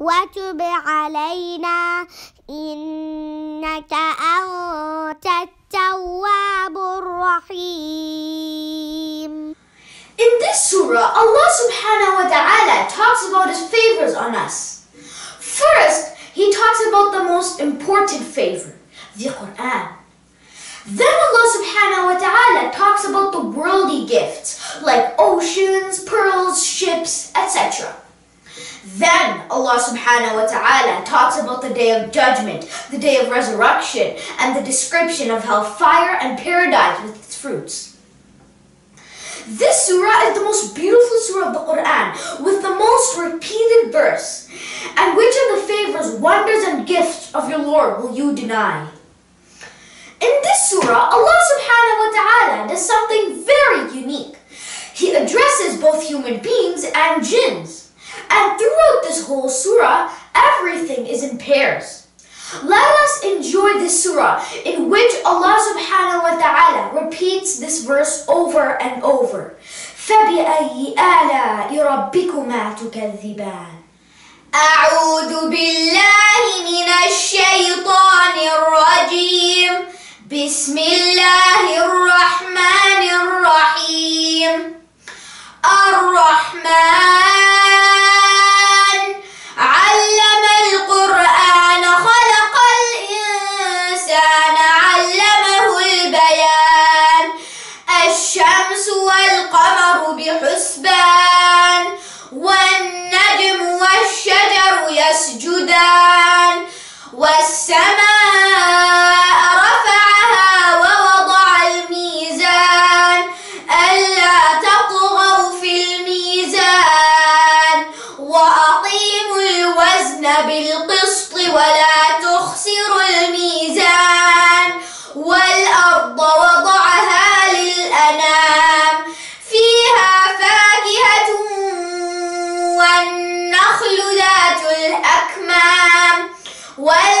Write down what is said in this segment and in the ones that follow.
وتب علينا إنك أنت التواب الرحيم In this surah, Allah subhanahu wa ta'ala talks about His favors on us. First, He talks about the most important favor, the Quran. Then Allah subhanahu wa ta'ala talks about the worldly gifts like oceans, pearls, ships, etc. Then Allah subhanahu wa ta'ala talks about the day of judgment, the day of resurrection, and the description of hellfire and paradise with its fruits. This surah is the most beautiful surah of the Quran with the most repeated verse. And which of the favors, wonders, and gifts of your Lord will you deny? In this surah, Allah subhanahu wa ta'ala does something very unique. He addresses both human beings and jinns And throughout this whole surah, everything is in pairs. Let us enjoy this surah in which Allah subhanahu wa ta'ala repeats this verse over and over. فَبِأَيِّ آلَاءِ رَبِّكُمَا تُكَذِّبَانِ أعوذ بالله من الشيطان الرجيم بسم الله الرحمن والقمر بحسن what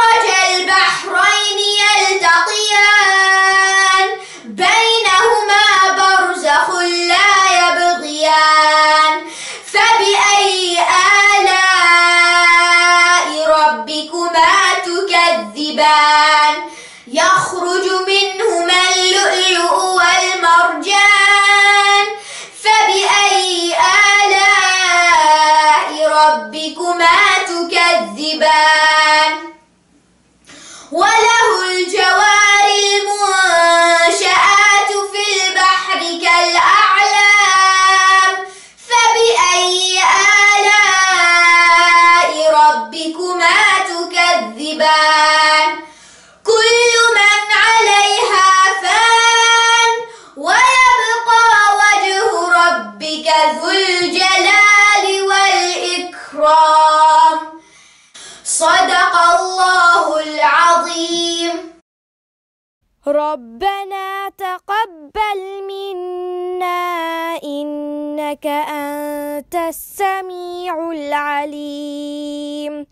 يخرج صدق الله العظيم. ربنا تقبل منا إنك أنت السميع العليم.